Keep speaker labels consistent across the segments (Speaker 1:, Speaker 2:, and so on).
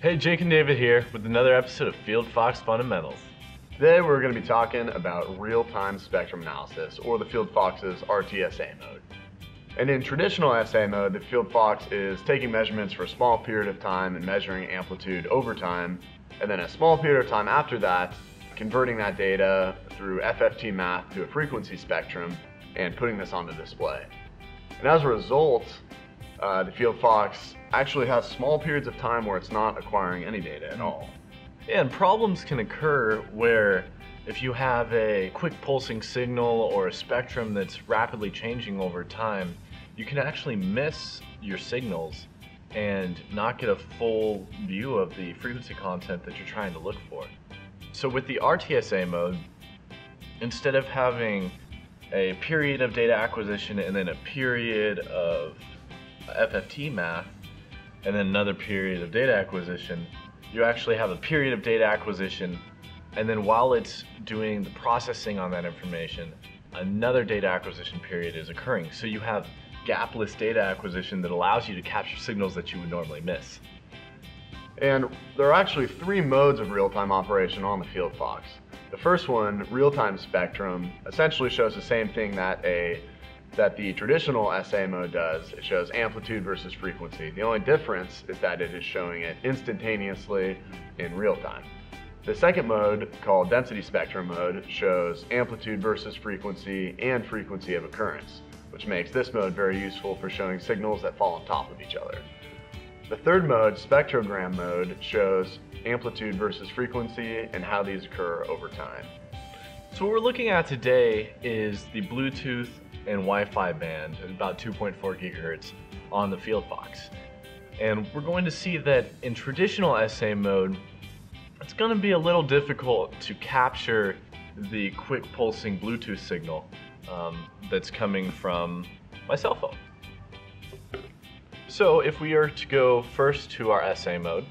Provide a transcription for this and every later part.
Speaker 1: Hey, Jake and David here with another episode of FieldFox Fundamentals.
Speaker 2: Today we're going to be talking about real-time spectrum analysis, or the FieldFox's RTSA mode. And in traditional SA mode, the FieldFox is taking measurements for a small period of time and measuring amplitude over time, and then a small period of time after that, converting that data through FFT math to a frequency spectrum and putting this onto display. And as a result, uh, the FieldFox actually has small periods of time where it's not acquiring any data at all.
Speaker 1: Yeah, and problems can occur where if you have a quick pulsing signal or a spectrum that's rapidly changing over time, you can actually miss your signals and not get a full view of the frequency content that you're trying to look for. So with the RTSA mode, instead of having a period of data acquisition and then a period of FFT math, and then another period of data acquisition, you actually have a period of data acquisition, and then while it's doing the processing on that information, another data acquisition period is occurring. So you have gapless data acquisition that allows you to capture signals that you would normally miss.
Speaker 2: And there are actually three modes of real-time operation on the FieldFox. The first one, real-time spectrum, essentially shows the same thing that a that the traditional SA mode does. It shows amplitude versus frequency. The only difference is that it is showing it instantaneously in real time. The second mode, called density spectrum mode, shows amplitude versus frequency and frequency of occurrence, which makes this mode very useful for showing signals that fall on top of each other. The third mode, spectrogram mode, shows amplitude versus frequency and how these occur over time.
Speaker 1: So what we're looking at today is the Bluetooth and Wi-Fi band at about 2.4 gigahertz on the FieldFox. And we're going to see that in traditional SA mode, it's going to be a little difficult to capture the quick pulsing Bluetooth signal um, that's coming from my cell phone. So if we are to go first to our SA mode,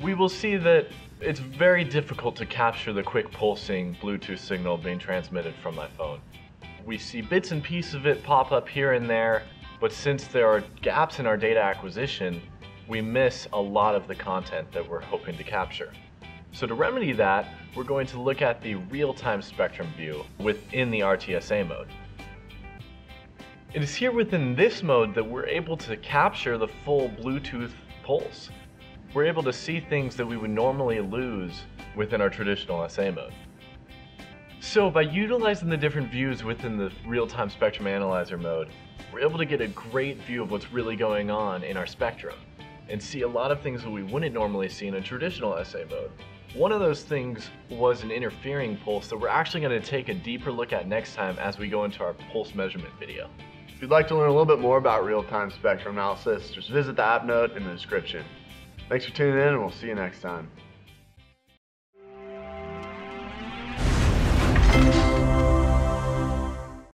Speaker 1: we will see that it's very difficult to capture the quick pulsing Bluetooth signal being transmitted from my phone. We see bits and pieces of it pop up here and there, but since there are gaps in our data acquisition, we miss a lot of the content that we're hoping to capture. So to remedy that, we're going to look at the real-time spectrum view within the RTSA mode. It is here within this mode that we're able to capture the full Bluetooth pulse we're able to see things that we would normally lose within our traditional SA mode. So by utilizing the different views within the real-time spectrum analyzer mode, we're able to get a great view of what's really going on in our spectrum and see a lot of things that we wouldn't normally see in a traditional SA mode. One of those things was an interfering pulse that we're actually going to take a deeper look at next time as we go into our pulse measurement video.
Speaker 2: If you'd like to learn a little bit more about real-time spectrum analysis, just visit the app note in the description. Thanks for tuning in, and we'll see you next time.